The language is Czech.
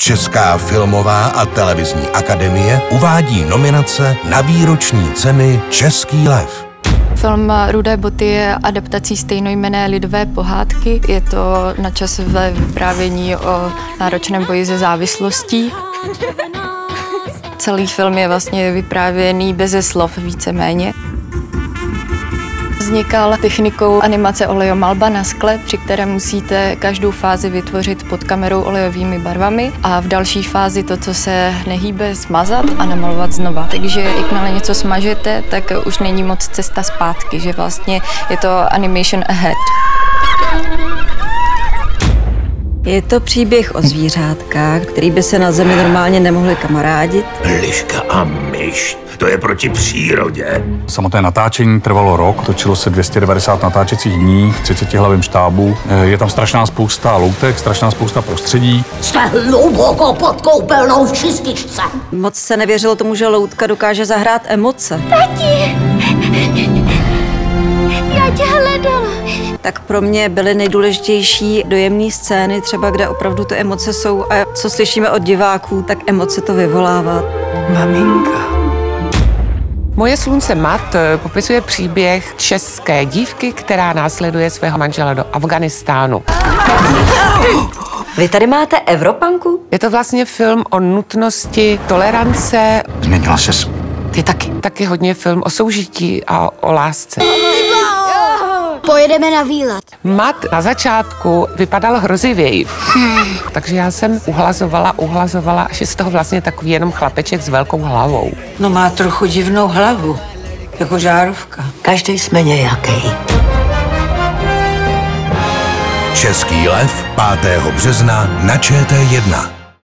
Česká filmová a televizní akademie uvádí nominace na výroční ceny Český lev. Film Rudé boty je adaptací stejnojmené lidové pohádky. Je to načasové vyprávění o náročném boji se závislostí. Celý film je vlastně vyprávěný beze slov víceméně vznikal technikou animace olejomalba na skle, při které musíte každou fázi vytvořit pod kamerou olejovými barvami a v další fázi to, co se nehýbe, smazat a namalovat znova. Takže jakmile něco smažete, tak už není moc cesta zpátky, že vlastně je to animation ahead. Je to příběh o zvířátkách, který by se na zemi normálně nemohli kamarádit. Liška a myš, to je proti přírodě. Samotné natáčení trvalo rok, točilo se 290 natáčecích dní v 30 hlavém štábu. Je tam strašná spousta loutek, strašná spousta prostředí. Jste hluboko pod koupelnou v čističce. Moc se nevěřilo tomu, že loutka dokáže zahrát emoce. Tati! Tak pro mě byly nejdůležitější dojemné scény, třeba kde opravdu ty emoce jsou a co slyšíme od diváků, tak emoce to vyvolává. Maminka. Moje slunce Mat eh, popisuje příběh české dívky, která následuje svého manžela do Afganistánu. Vy tady máte Evropanku? Je to vlastně film o nutnosti tolerance. Změnila ses. Ty taky. Taky hodně film o soužití a o lásce. Pojedeme na výlet. Mat na začátku vypadal hrozivěji. Takže já jsem uhlazovala, uhlazovala, až je z toho vlastně takový jenom chlapeček s velkou hlavou. No má trochu divnou hlavu, jako žárovka. Každý jsme nějaký. Český lev 5. března na ČT1.